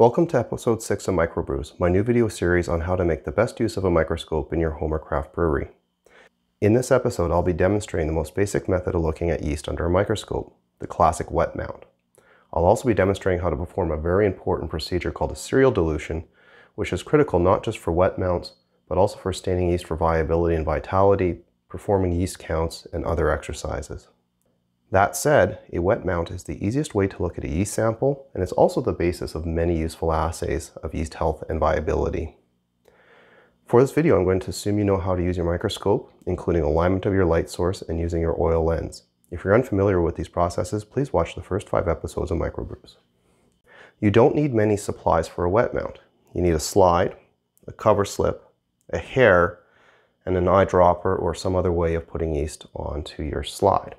Welcome to episode 6 of Microbrews, my new video series on how to make the best use of a microscope in your home or craft brewery. In this episode, I'll be demonstrating the most basic method of looking at yeast under a microscope, the classic wet mount. I'll also be demonstrating how to perform a very important procedure called a serial dilution, which is critical not just for wet mounts, but also for staining yeast for viability and vitality, performing yeast counts, and other exercises. That said, a wet mount is the easiest way to look at a yeast sample, and it's also the basis of many useful assays of yeast health and viability. For this video, I'm going to assume you know how to use your microscope, including alignment of your light source and using your oil lens. If you're unfamiliar with these processes, please watch the first five episodes of Microbrews. You don't need many supplies for a wet mount. You need a slide, a cover slip, a hair, and an eyedropper or some other way of putting yeast onto your slide.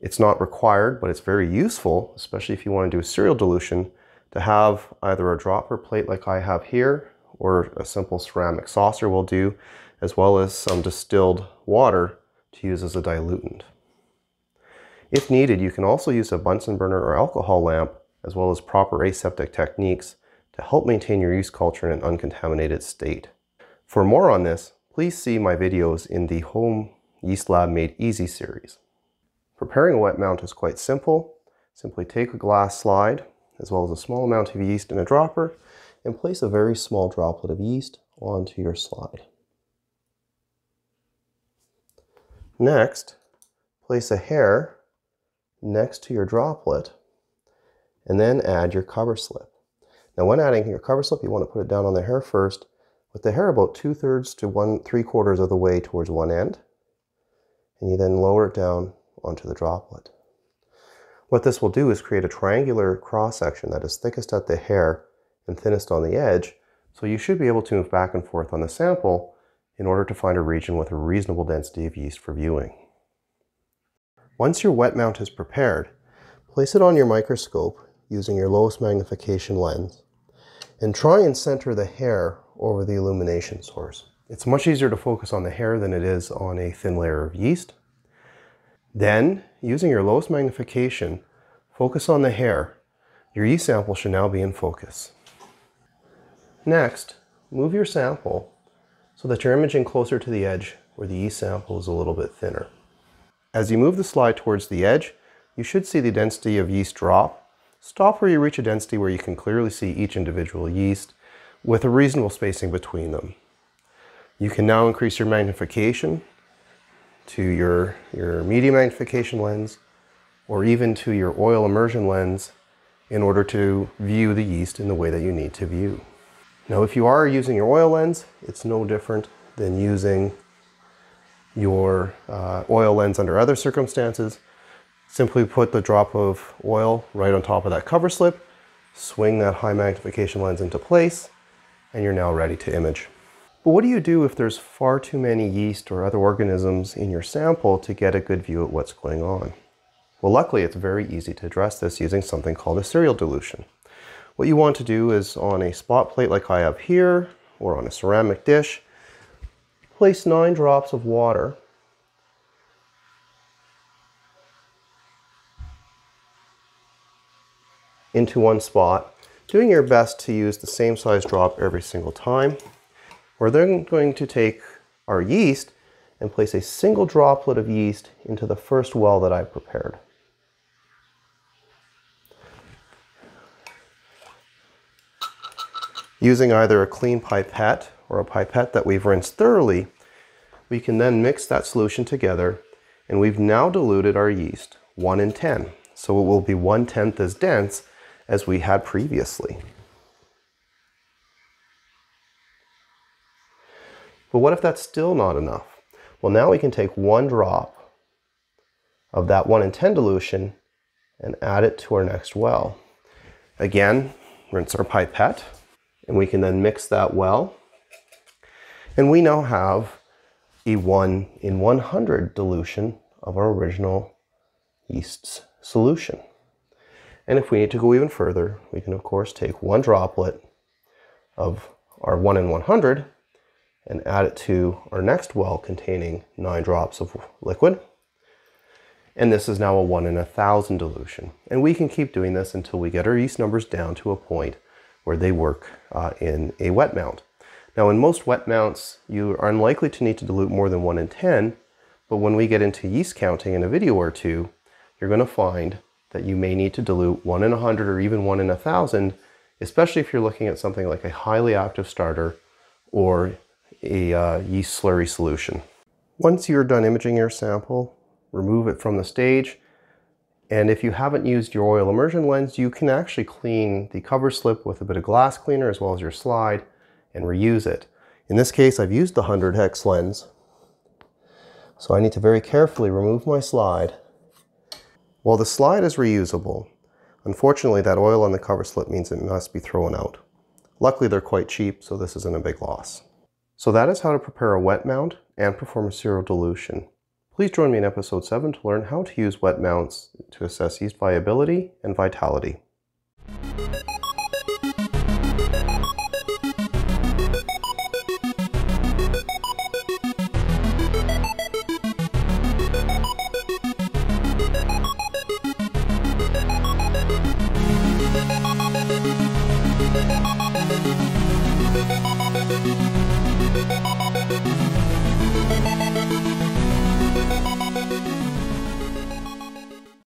It's not required, but it's very useful, especially if you want to do a serial dilution, to have either a dropper plate like I have here, or a simple ceramic saucer will do, as well as some distilled water to use as a diluent. If needed, you can also use a Bunsen burner or alcohol lamp, as well as proper aseptic techniques to help maintain your yeast culture in an uncontaminated state. For more on this, please see my videos in the Home Yeast Lab Made Easy series. Preparing a wet mount is quite simple. Simply take a glass slide, as well as a small amount of yeast in a dropper, and place a very small droplet of yeast onto your slide. Next, place a hair next to your droplet, and then add your cover slip. Now when adding your cover slip, you want to put it down on the hair first, with the hair about two thirds to one three quarters of the way towards one end. And you then lower it down onto the droplet. What this will do is create a triangular cross section that is thickest at the hair and thinnest on the edge, so you should be able to move back and forth on the sample in order to find a region with a reasonable density of yeast for viewing. Once your wet mount is prepared, place it on your microscope using your lowest magnification lens and try and center the hair over the illumination source. It's much easier to focus on the hair than it is on a thin layer of yeast, then, using your lowest magnification, focus on the hair. Your yeast sample should now be in focus. Next, move your sample so that you're imaging closer to the edge where the yeast sample is a little bit thinner. As you move the slide towards the edge, you should see the density of yeast drop. Stop where you reach a density where you can clearly see each individual yeast with a reasonable spacing between them. You can now increase your magnification to your, your medium magnification lens or even to your oil immersion lens in order to view the yeast in the way that you need to view. Now if you are using your oil lens, it's no different than using your uh, oil lens under other circumstances. Simply put the drop of oil right on top of that cover slip, swing that high magnification lens into place, and you're now ready to image. But what do you do if there's far too many yeast or other organisms in your sample to get a good view at what's going on? Well, luckily it's very easy to address this using something called a serial dilution. What you want to do is on a spot plate like I have here, or on a ceramic dish, place nine drops of water into one spot, doing your best to use the same size drop every single time. We're then going to take our yeast and place a single droplet of yeast into the first well that I've prepared. Using either a clean pipette or a pipette that we've rinsed thoroughly, we can then mix that solution together and we've now diluted our yeast 1 in 10. So it will be 1 tenth as dense as we had previously. But what if that's still not enough? Well, now we can take one drop of that 1 in 10 dilution and add it to our next well. Again, rinse our pipette, and we can then mix that well. And we now have a 1 in 100 dilution of our original yeast's solution. And if we need to go even further, we can of course take one droplet of our 1 in 100 and add it to our next well containing nine drops of liquid. And this is now a one in a thousand dilution. And we can keep doing this until we get our yeast numbers down to a point where they work uh, in a wet mount. Now in most wet mounts, you are unlikely to need to dilute more than 1 in 10, but when we get into yeast counting in a video or two, you're going to find that you may need to dilute 1 in 100 or even 1 in 1000, especially if you're looking at something like a highly active starter or a uh, yeast slurry solution. Once you're done imaging your sample, remove it from the stage. And if you haven't used your oil immersion lens, you can actually clean the cover slip with a bit of glass cleaner as well as your slide and reuse it. In this case, I've used the 100x lens. So I need to very carefully remove my slide. While the slide is reusable, unfortunately that oil on the cover slip means it must be thrown out. Luckily they're quite cheap, so this isn't a big loss. So that is how to prepare a wet mount and perform a serial dilution. Please join me in episode 7 to learn how to use wet mounts to assess yeast viability and vitality.